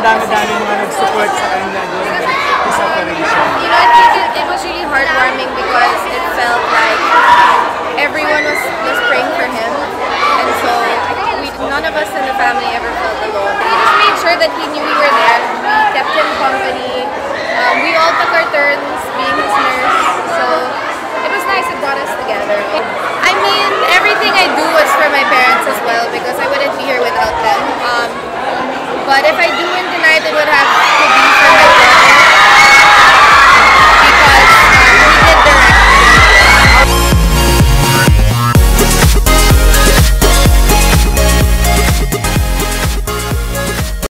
nag-support sa kanya during? You know, I think it, it was really heartwarming because it felt like everyone was, was praying for him. And so we, none of us in the family ever felt alone. We just made sure that he knew we were there. We kept him company. Um, we all took our turns being his nurse. So it was nice. It brought us together. I mean, everything I do was for my parents as well because I wouldn't be here without them. Um, but if I do